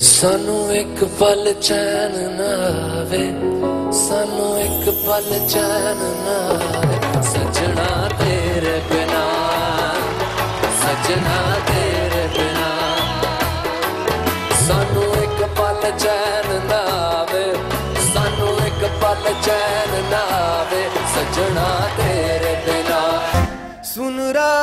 ਸਾਨੂੰ ਇੱਕ ਪਲ ਚੈਨ ਨਾ ਆਵੇ, ਸਾਨੂੰ ਇੱਕ ਪਲ ਚੈਨ ਨਾ ਆਵੇ। ਸਜਣਾ ਤੇਰੇ ਬਿਨਾ, ਸਜਣਾ ਤੇਰੇ ਬਿਨਾ। ਸਾਨੂੰ ਇੱਕ ਪਲ ਚੈਨ ਨਾ ਆਵੇ, ਸਾਨੂੰ ਇੱਕ ਪਲ ਚੈਨ ਨਾ ਆਵੇ, ਸੱਜਣਾ ਤੇਰੇ ਬਿਨਾ। ਸੁਨਰਾ